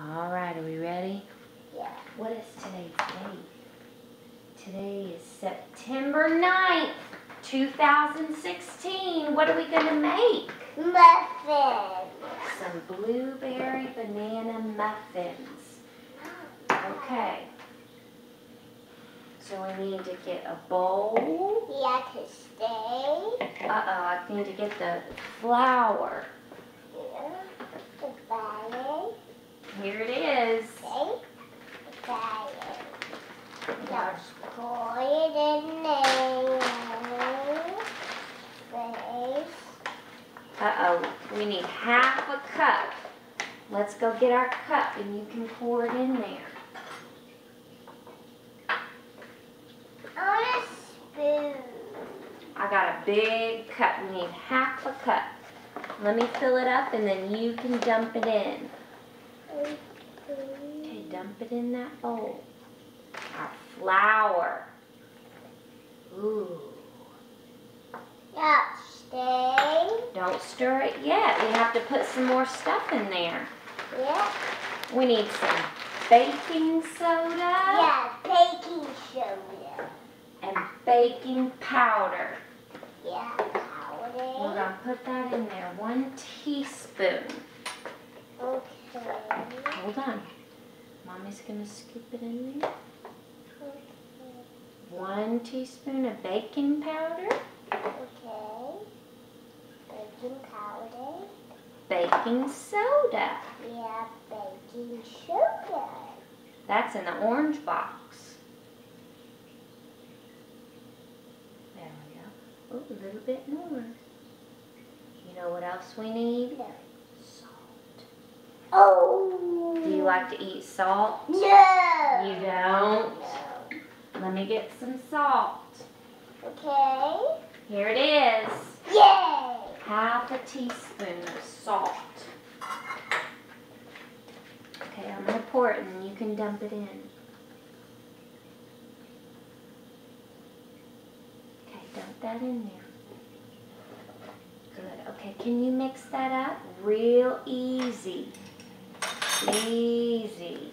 All right, are we ready? Yeah. What is today's date? Today is September 9th, 2016. What are we going to make? Muffins. Some blueberry banana muffins. Okay. So we need to get a bowl. Yeah, to stay. Uh-oh, I need to get the flour. Yeah. The ballet. Here it is. Okay. The ballet. Now pour it in there. Face. Uh-oh, we need half a cup. Let's go get our cup and you can pour it in there. On a spoon. I got a big cup. We need half a cup. Let me fill it up and then you can dump it in. Okay, dump it in that bowl. Our flour. Ooh. Stay. Don't stir it yet. We have to put some more stuff in there. Yeah. We need some baking soda Yeah, baking soda. and baking powder. Yeah, powder. We're gonna put that in there. One teaspoon. Okay. Hold on. Mommy's gonna scoop it in there. One teaspoon of baking powder, Okay. Baking powder. baking soda. Yeah, baking soda. That's in the orange box. There we go. Oh, a little bit more. You know what else we need? No. Salt. Oh. Do you like to eat salt? No. You don't? Let me get some salt. Okay. Here it is. Half a teaspoon of salt. Okay, I'm gonna pour it and you can dump it in. Okay, dump that in there. Good. Okay, can you mix that up? Real easy. Easy.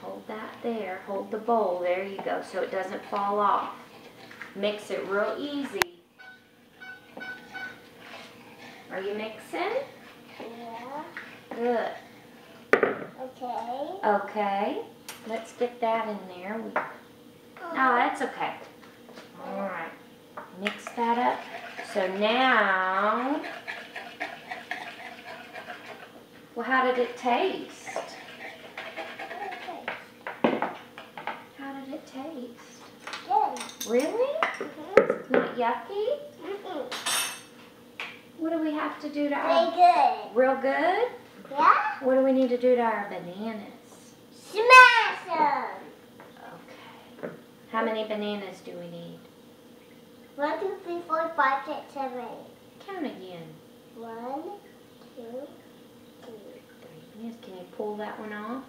Hold that there. Hold the bowl. There you go, so it doesn't fall off. Mix it real easy. Are you mixing? Yeah. Good. Okay. Okay. Let's get that in there. We, oh, oh that's okay. All right. Mix that up. So now, well, how did it taste? How did it taste? Good. Really? Yucky? Mhm. What do we have to do to our, good. real good? Yeah. What do we need to do to our bananas? Smash them. Okay. How many bananas do we need? One, two, three, four, five, six, seven, eight. Count again. One, two, three. Can you pull that one off?